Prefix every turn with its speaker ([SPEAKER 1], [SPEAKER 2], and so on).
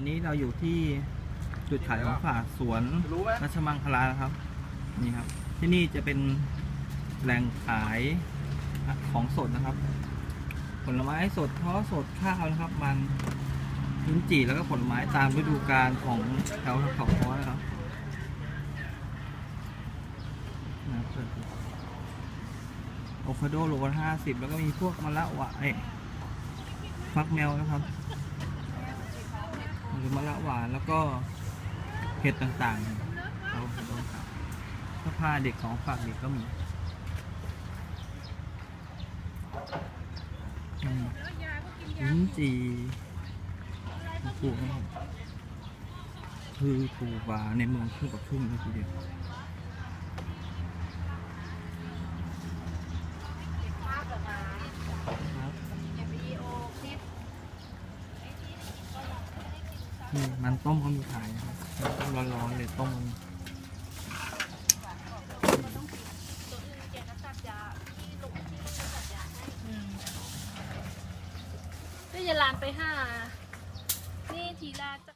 [SPEAKER 1] อนนี้เราอยู่ที่จุดขายของฝากสวน
[SPEAKER 2] รู้ไหม
[SPEAKER 1] รัชมังคลานะครับ นี่ครับ ที่นี่จะเป็นแหล่งขายของสดนะครับ ผลไม้สดท้อสดข้าวนะครับ มันลิ้นจี่แล้วก็ผลไม้ตามฤดูกาลของแถวเขาค้อนะครับนะครับโอคาโดโลละห้าสิบแล้วก็มีพวกมะละวะเอ้ยฟักแมวนะครับห รือมะละหวานแล้วก็เห็ดต่างๆเราเราขับเสื้อผ้าเด็กของฝากเด็กก็มีอืมลิ้นจีผูกนะครับคือถูกว่าในเมืองครึ่งกับครึ่งเลยทีเดียว นี่มันต้มเขามีขายนะครับมันต้มร้อนๆเลยต้ม
[SPEAKER 3] ก็จะลานไปห้านี่ทีละจะ